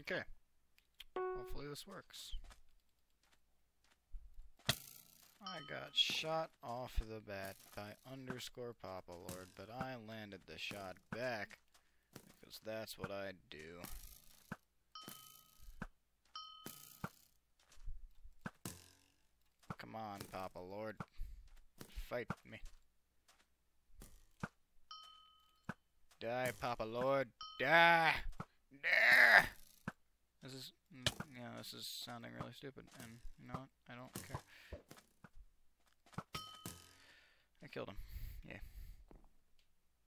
Okay. Hopefully this works. I got shot off the bat by underscore Papa Lord, but I landed the shot back because that's what I do. Come on, Papa Lord. Fight me. Die, Papa Lord. Die! Die! This is, mm, yeah, this is sounding really stupid, and you know what? I don't care. I killed him. Yeah.